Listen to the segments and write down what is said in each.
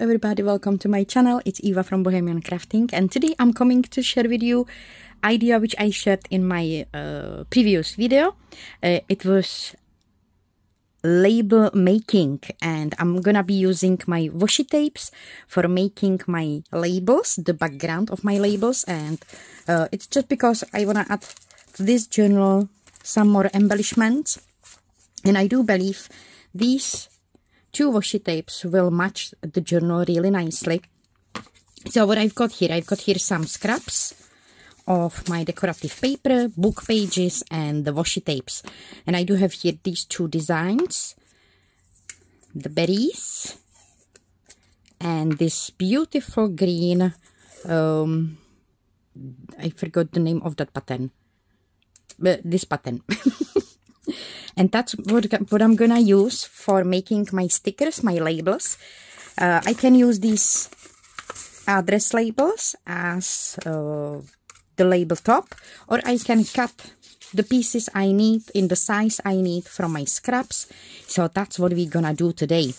everybody, welcome to my channel. It's Eva from Bohemian Crafting and today I'm coming to share with you idea which I shared in my uh, previous video. Uh, it was label making and I'm gonna be using my washi tapes for making my labels, the background of my labels and uh, it's just because I wanna add to this journal some more embellishments and I do believe these two washi tapes will match the journal really nicely. So what I've got here, I've got here some scraps of my decorative paper, book pages and the washi tapes. And I do have here these two designs. The berries and this beautiful green, um, I forgot the name of that pattern. But this pattern. and that's what, what I'm gonna use for making my stickers, my labels. Uh, I can use these address labels as uh, the label top or I can cut the pieces I need in the size I need from my scraps. So that's what we're gonna do today.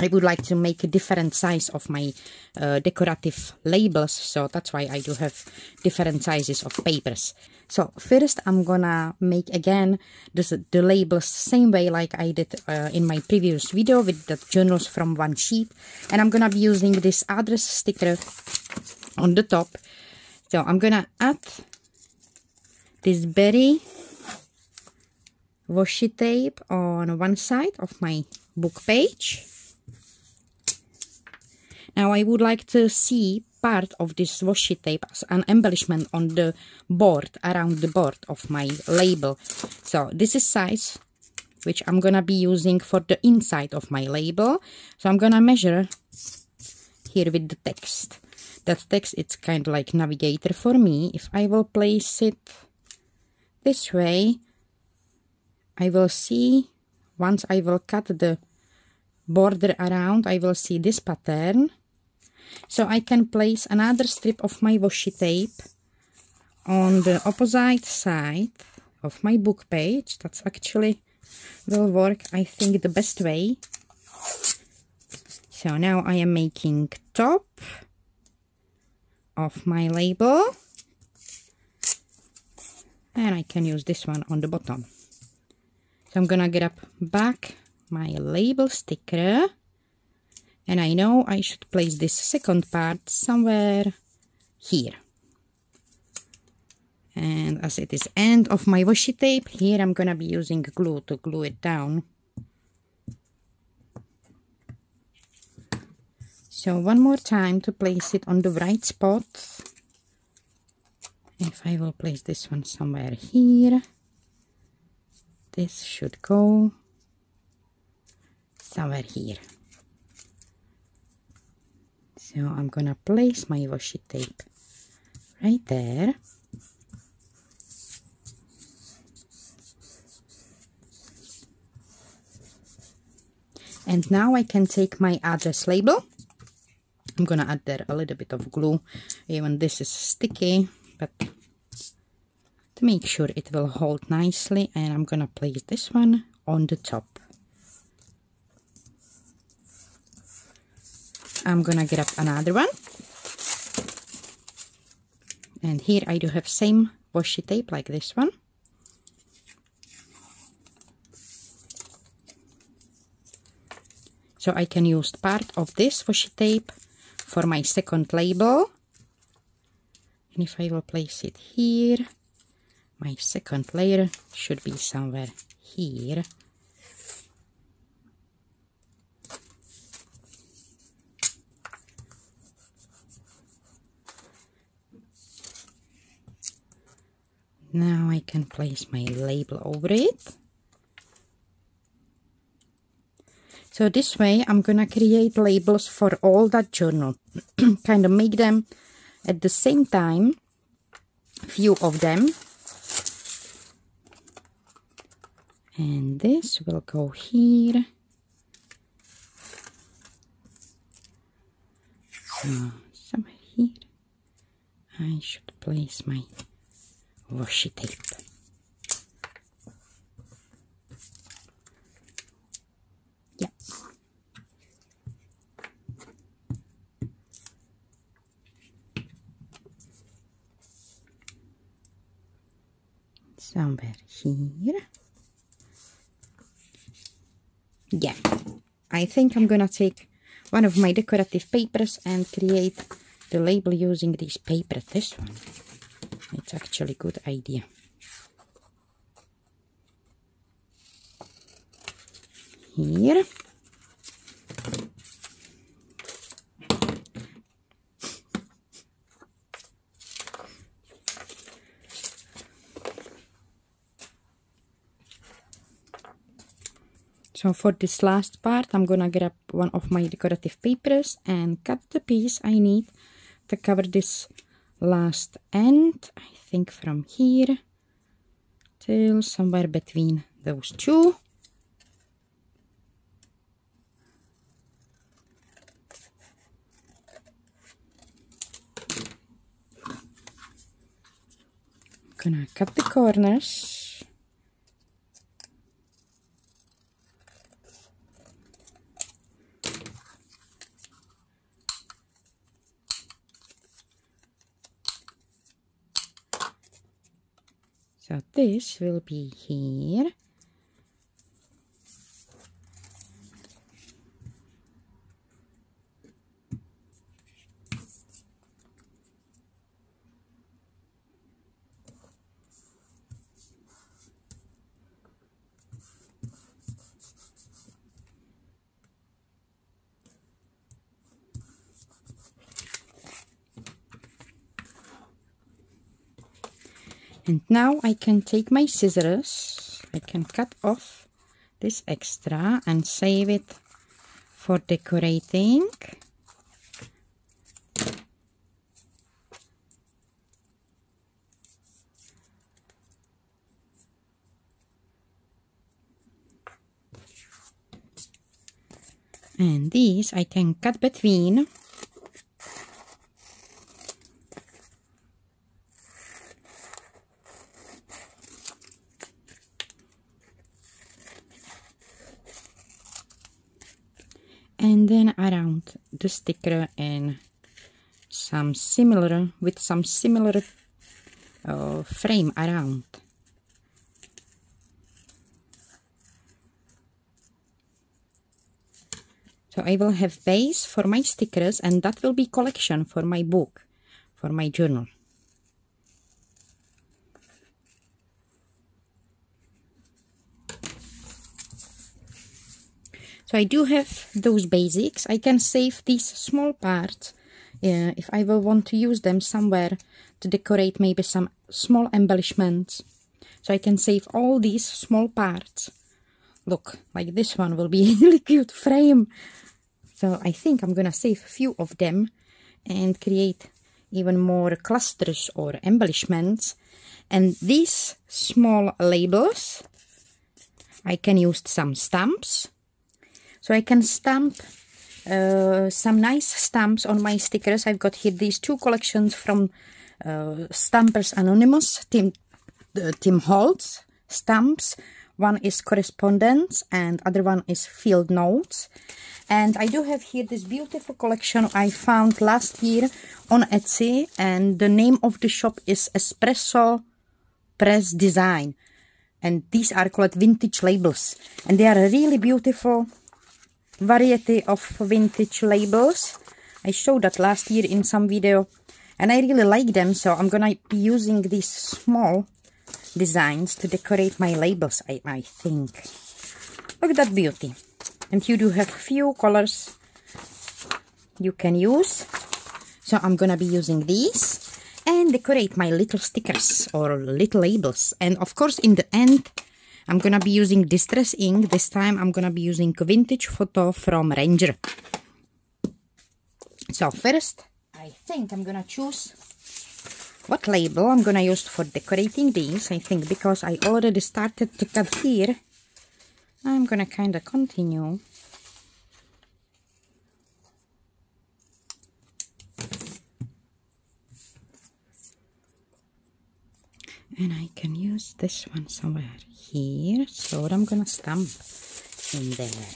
I would like to make a different size of my uh, decorative labels, so that's why I do have different sizes of papers. So first I'm gonna make again this, the labels same way like I did uh, in my previous video with the journals from one sheet. And I'm gonna be using this address sticker on the top. So I'm gonna add this berry washi tape on one side of my book page. Now I would like to see part of this washi tape as an embellishment on the board, around the board of my label. So this is size which I'm gonna be using for the inside of my label. So I'm gonna measure here with the text. That text, it's kind of like navigator for me. If I will place it this way, I will see, once I will cut the border around, I will see this pattern. So I can place another strip of my washi tape on the opposite side of my book page. That's actually will work, I think, the best way. So now I am making top of my label. And I can use this one on the bottom. So I'm gonna grab back my label sticker and I know I should place this second part somewhere here. And as it is end of my washi tape here I'm gonna be using glue to glue it down. So one more time to place it on the right spot. If I will place this one somewhere here this should go somewhere here so I'm gonna place my washi tape right there. And now I can take my address label. I'm gonna add there a little bit of glue. Even this is sticky but to make sure it will hold nicely and I'm gonna place this one on the top I'm gonna get up another one. And here I do have same washi tape like this one. So I can use part of this washi tape for my second label. And if I will place it here my second layer should be somewhere here Now I can place my label over it. So this way I'm gonna create labels for all that journal. kind of make them at the same time, few of them. And this will go here. So somewhere here I should place my washi tape. Somewhere here. Yeah, I think I'm gonna take one of my decorative papers and create the label using this paper, this one. It's actually a good idea. Here. So for this last part, I'm gonna grab one of my decorative papers and cut the piece I need to cover this last end. I think from here till somewhere between those two. gonna cut the corners So this will be here. And now I can take my scissors. I can cut off this extra and save it for decorating. And these I can cut between and then around the sticker and some similar with some similar uh, frame around. So I will have base for my stickers and that will be collection for my book for my journal So I do have those basics. I can save these small parts uh, if I will want to use them somewhere to decorate maybe some small embellishments. So I can save all these small parts. Look, like this one will be a really cute frame. So I think I'm gonna save a few of them and create even more clusters or embellishments. And these small labels, I can use some stamps so I can stamp uh, some nice stamps on my stickers. I've got here these two collections from uh, Stampers Anonymous, Tim, uh, Tim Holtz stamps. One is correspondence and other one is field notes. And I do have here this beautiful collection I found last year on Etsy. And the name of the shop is Espresso Press Design. And these are called vintage labels. And they are really beautiful variety of vintage labels. I showed that last year in some video and I really like them so I'm gonna be using these small designs to decorate my labels I, I think. Look at that beauty. And you do have few colors you can use. So I'm gonna be using these and decorate my little stickers or little labels. And of course in the end I'm gonna be using Distress ink. This time I'm gonna be using Vintage Photo from Ranger. So first, I think I'm gonna choose what label I'm gonna use for decorating these. I think because I already started to cut here, I'm gonna kinda continue. and I can use this one somewhere here. So I'm gonna stamp in there.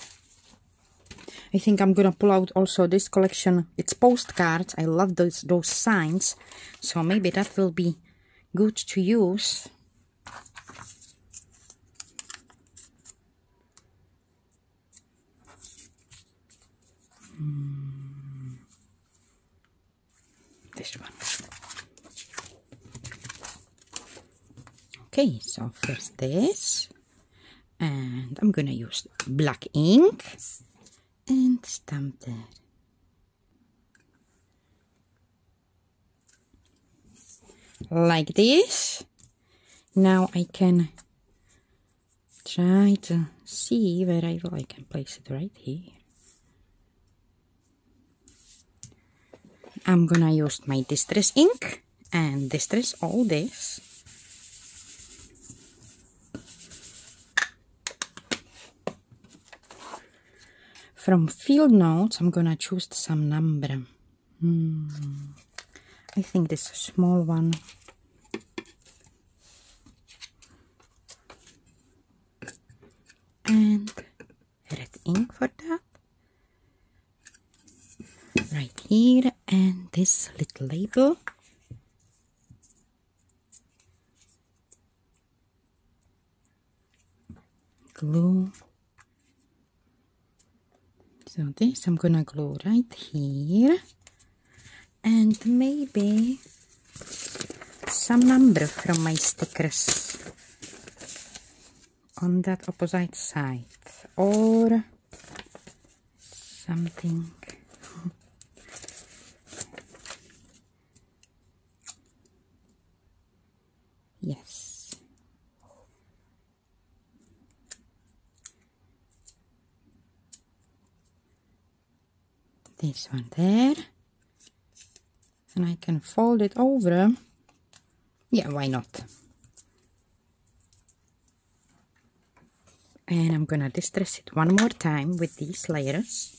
I think I'm gonna pull out also this collection. It's postcards. I love those those signs. So maybe that will be good to use. Hmm. This one. Okay, so first this. And I'm gonna use black ink and stamp there. Like this. Now I can try to see where I will. I can place it right here. I'm gonna use my distress ink and distress all this. From field notes, I'm gonna choose some number. Hmm. I think this small one. And red ink for that right here and this little label glue so this I'm gonna glue right here. And maybe some number from my stickers on that opposite side. Or something This one there. And I can fold it over. Yeah, why not? And I'm gonna distress it one more time with these layers.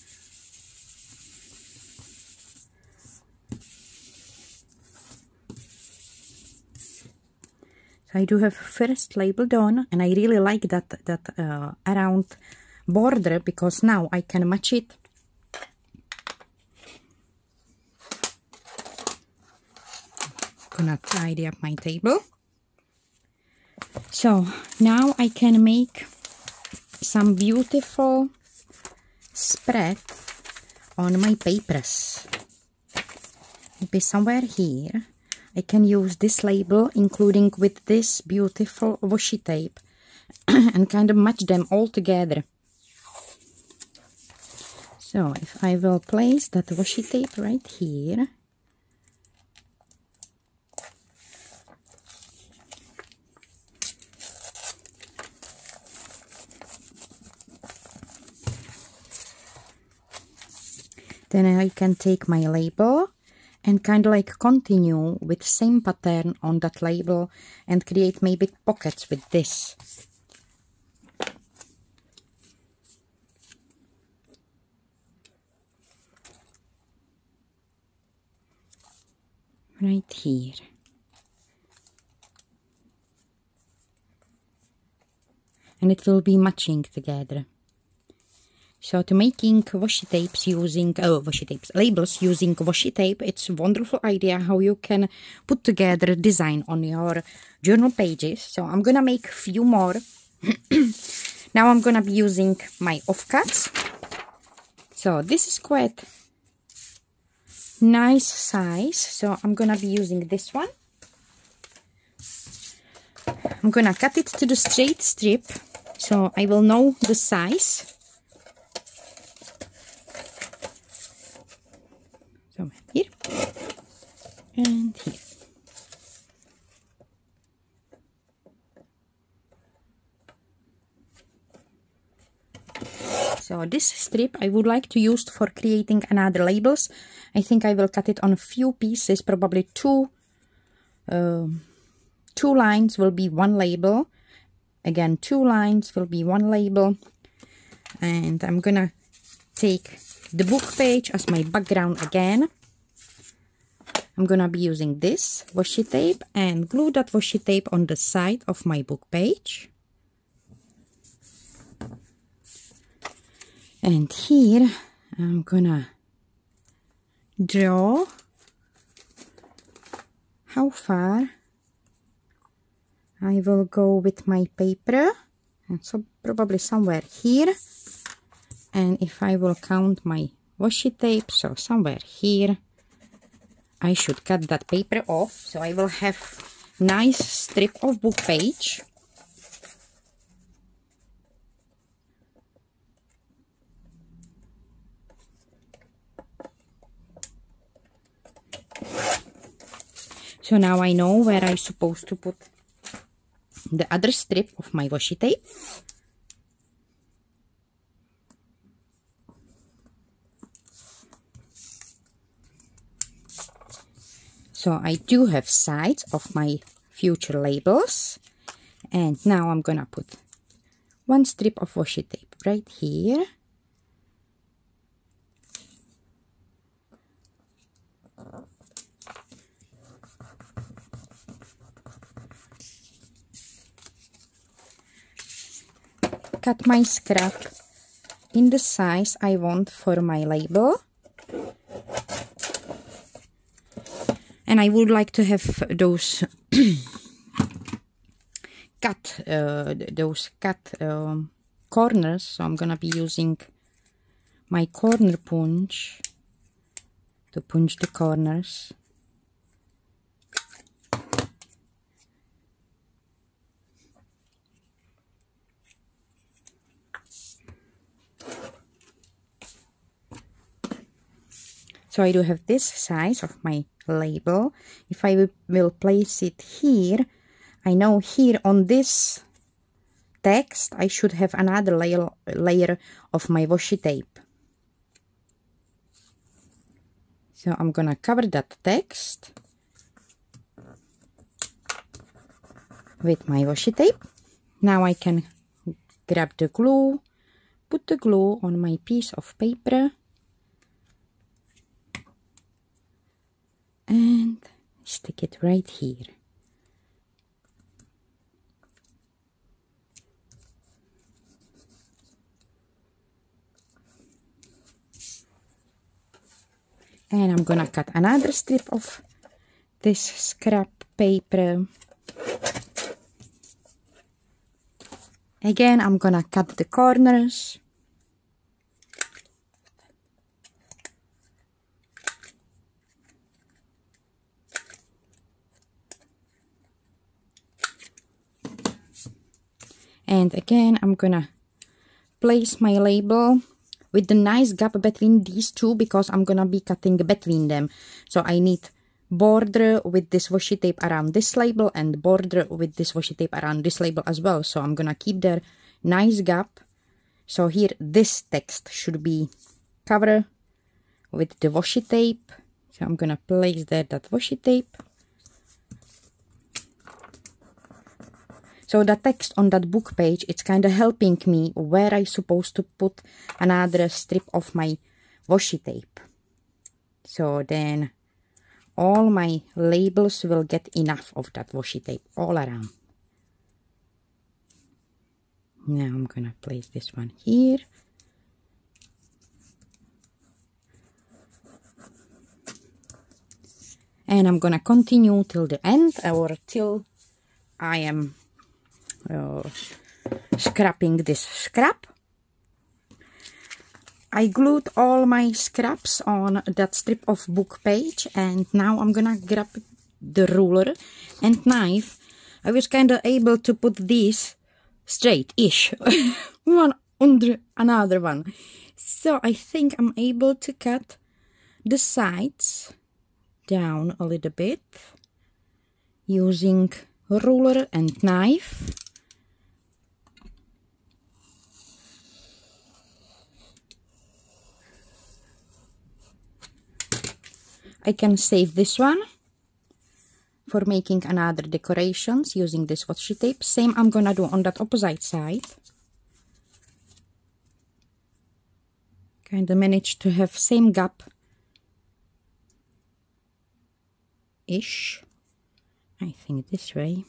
So I do have first label done and I really like that that uh, around border because now I can match it gonna tidy up my table. So now I can make some beautiful spread on my papers. Maybe somewhere here. I can use this label including with this beautiful washi tape and kind of match them all together. So if I will place that washi tape right here then I can take my label and kind of like continue with same pattern on that label and create maybe pockets with this. Right here. And it will be matching together. So to making washi tapes using, oh, washi tapes, labels using washi tape, it's a wonderful idea how you can put together design on your journal pages. So I'm gonna make a few more. now I'm gonna be using my offcuts. So this is quite nice size. So I'm gonna be using this one. I'm gonna cut it to the straight strip so I will know the size here and here. So this strip I would like to use for creating another labels. I think I will cut it on a few pieces, probably two, uh, two lines will be one label. Again, two lines will be one label. And I'm gonna take the book page as my background again. I'm gonna be using this washi tape and glue that washi tape on the side of my book page. And here I'm gonna draw how far I will go with my paper. And so probably somewhere here. And if I will count my washi tape so somewhere here I should cut that paper off so I will have nice strip of book page. So now I know where I'm supposed to put the other strip of my washi tape. So I do have sides of my future labels. And now I'm gonna put one strip of washi tape right here. Cut my scrap in the size I want for my label. And I would like to have those cut uh, those cut um, corners. So I'm gonna be using my corner punch to punch the corners. So I do have this size of my label. If I will place it here, I know here on this text, I should have another layer, layer of my washi tape. So I'm gonna cover that text with my washi tape. Now I can grab the glue, put the glue on my piece of paper and stick it right here. And I'm gonna cut another strip of this scrap paper. Again, I'm gonna cut the corners. And again I'm gonna place my label with the nice gap between these two because I'm gonna be cutting between them. So I need border with this washi tape around this label and border with this washi tape around this label as well. So I'm gonna keep there nice gap. So here this text should be covered with the washi tape. So I'm gonna place there that washi tape So the text on that book page, it's kind of helping me where I supposed to put another strip of my washi tape. So then all my labels will get enough of that washi tape all around. Now I'm gonna place this one here. And I'm gonna continue till the end or till I am uh, scrapping this scrap. I glued all my scraps on that strip of book page and now I'm gonna grab the ruler and knife. I was kind of able to put these straight-ish, one under another one. So I think I'm able to cut the sides down a little bit using ruler and knife. I can save this one for making another decorations using this washi tape. Same I'm gonna do on that opposite side. Kind of managed to have same gap ish. I think this way.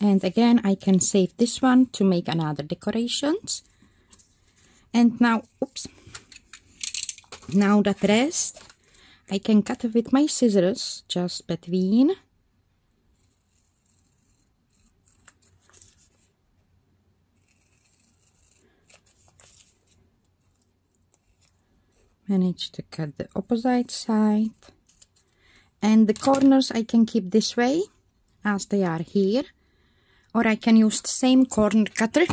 and again I can save this one to make another decorations. And now oops. Now that rest I can cut with my scissors just between. Manage to cut the opposite side. And the corners I can keep this way as they are here or I can use the same corner cutter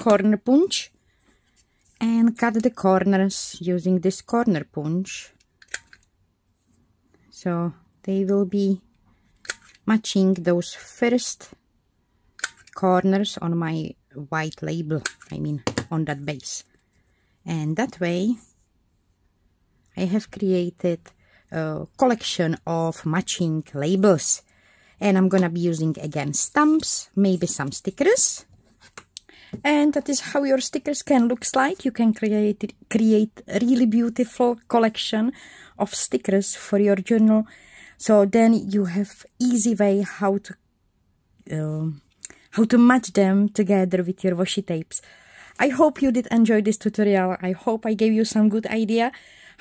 corner punch and cut the corners using this corner punch. So they will be matching those first corners on my white label I mean on that base. And that way I have created a collection of matching labels and I'm gonna be using again stamps maybe some stickers. And that is how your stickers can looks like. You can create create really beautiful collection of stickers for your journal. So then you have easy way how to uh, how to match them together with your washi tapes. I hope you did enjoy this tutorial. I hope I gave you some good idea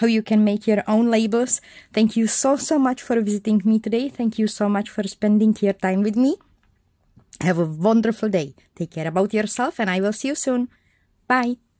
how you can make your own labels. Thank you so, so much for visiting me today. Thank you so much for spending your time with me. Have a wonderful day. Take care about yourself and I will see you soon. Bye.